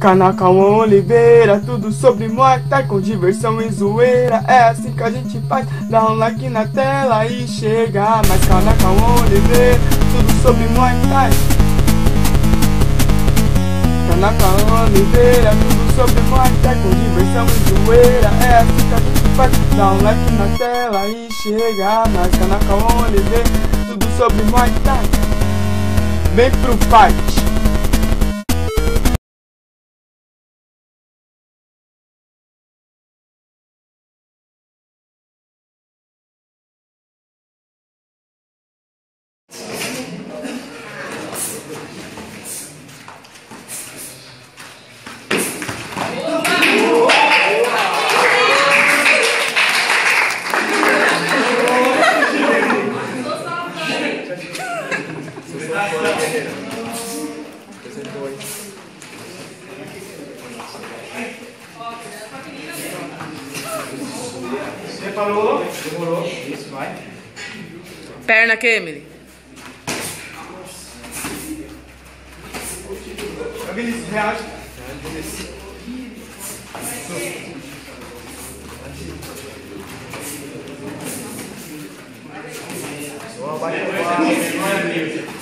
Canacão Oliveira, tudo sobre Muay Thai com diversão e zoeira. É assim que a gente faz, dá um like na tela e chega. Mais Canacão Oliveira, tudo sobre Muay Thai. Canacão Oliveira, tudo sobre Muay Thai com diversão e zoeira. É assim que a gente faz, dá um like na tela e chega. Mais Canacão Oliveira, tudo sobre Thai. Vem pro fight. Preparou? Demorou. Isso, vai. Perna Willis herrscht. Dein Willis. So. So, weiter.